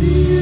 you.